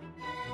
Música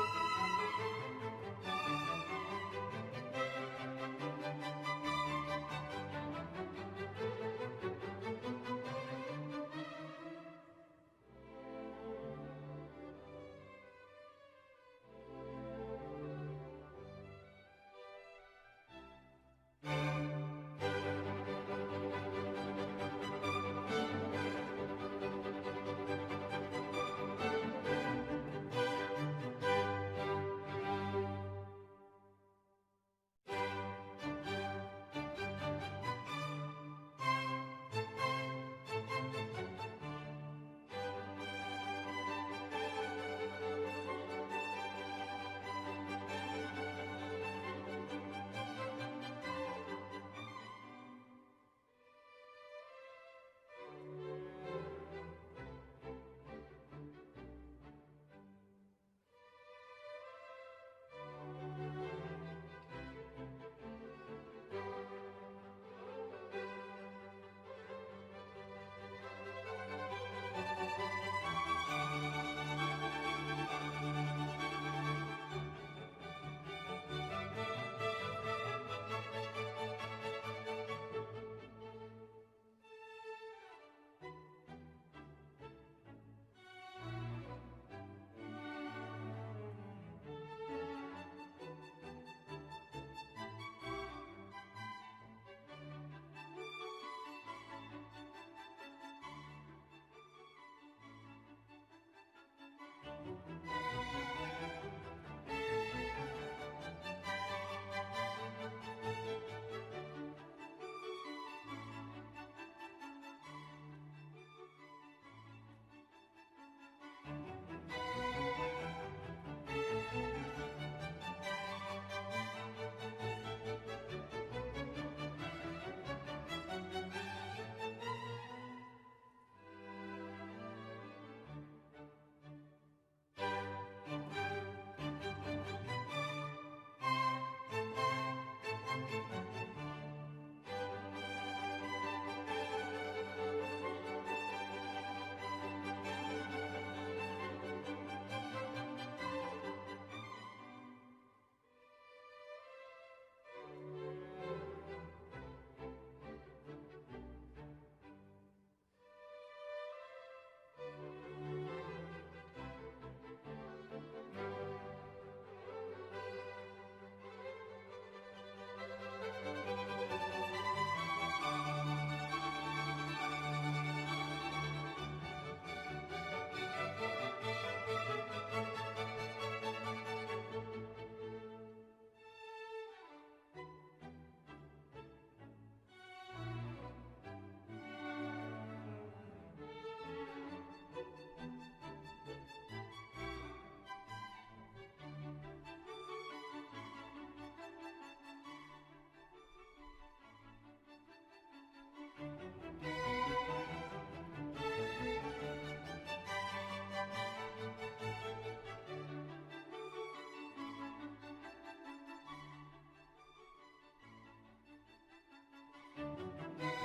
Música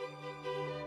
Música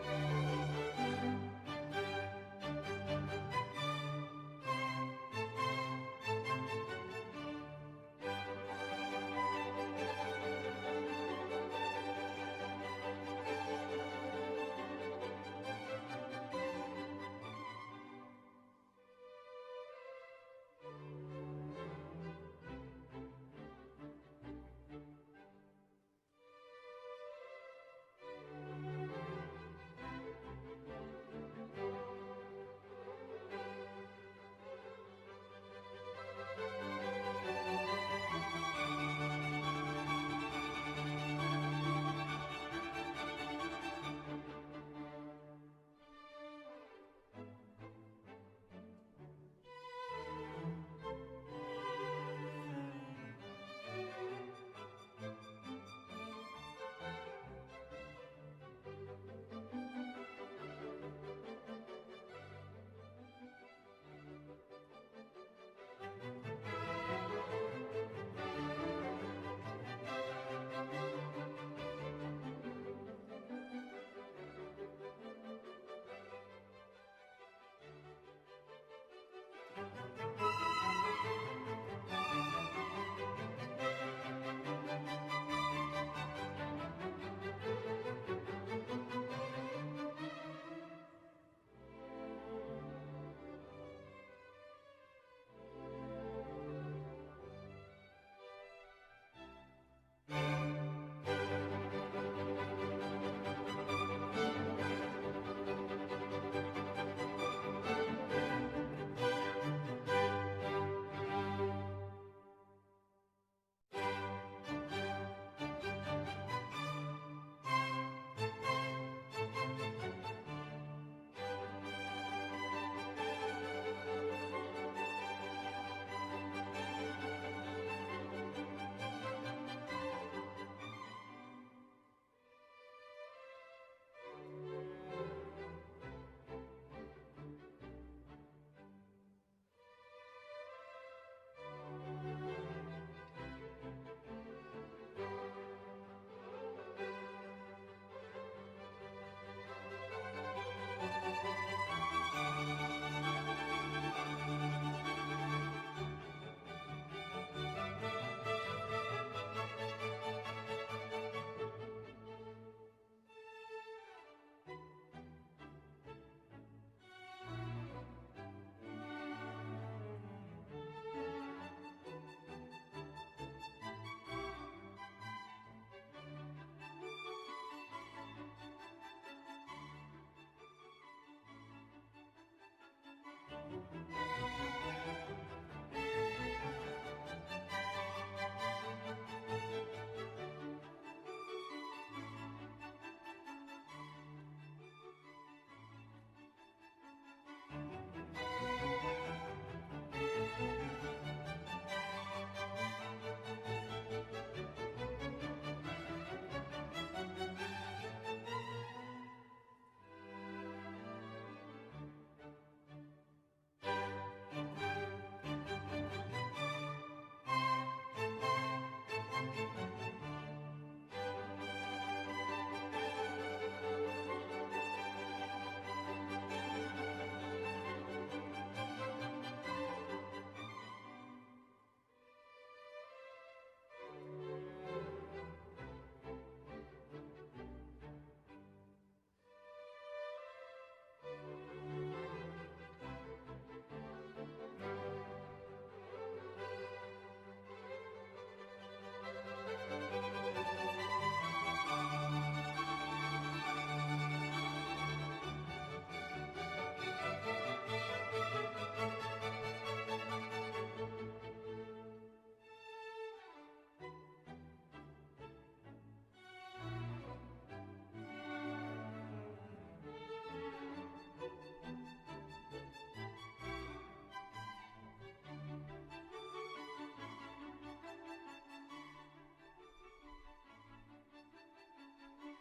Música